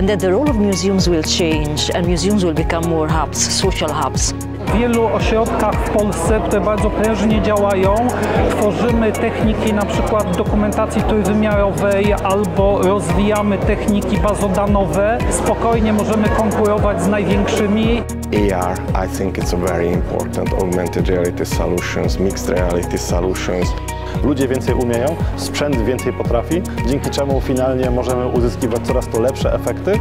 and that the role of museums will change and museums will become more hubs, social hubs. W wielu ośrodkach w Polsce, które bardzo prężnie działają, tworzymy techniki na przykład dokumentacji trójwymiarowej albo rozwijamy techniki bazodanowe. Spokojnie możemy konkurować z największymi. AR, I think it's a very important augmented reality solutions, mixed reality solutions. Ludzie więcej umieją, sprzęt więcej potrafi, dzięki czemu finalnie możemy uzyskiwać coraz to lepsze efekty.